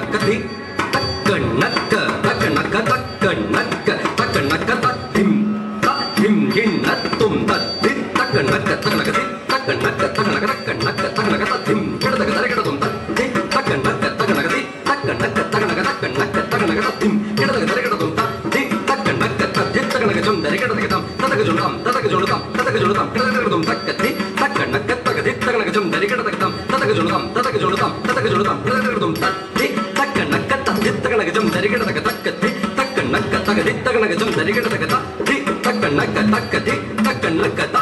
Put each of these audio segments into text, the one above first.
నక్క దిక్ తక్క నక్క తక్క నక్క తక్క నక్క తక్క నక్క తక్కిం తక్కిం గిన్న తుం తత్తి తక్క నక్క తక్క నక్క దిక్ తక్క నక్క తక్క నక్క తక్క నక్క తక్క నక్క తత్తిం కిడతక తర కిడతుం తత్తి తక్క నక్క తక్క నక్క దిక్ తక్క నక్క తక్క నక్క తక్క నక్క తక్క నక్క తత్తిం కిడతక తర కిడతుం తత్తి తక్క నక్క తత్తి తక్క నక్క జం దర కిడతక తం తతక జుండం తతక జుండం తతక జుండం కిడతక తర కిడతుం తక్కతి తక్క నక్క తక్క దిక్ తక్క నక్క జం దరి కిడతక తం తతక జుండం తతక జుండం తతక జుండం కిడతక తర కిడతుం తత్తి தக தித்தக நகஜம் சரிகட தகதா தி தக்க நக்க தக்க தி தக்க நக்கதா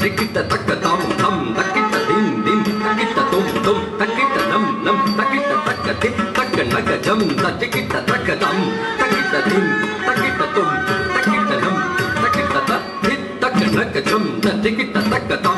tikita taka tam tam takita din din takita tum tum takita nam nam takita taka tik taka naga jam ta tikita taka tam takita din takita tum takita nam takita ta tik taka naga jam ta tikita tam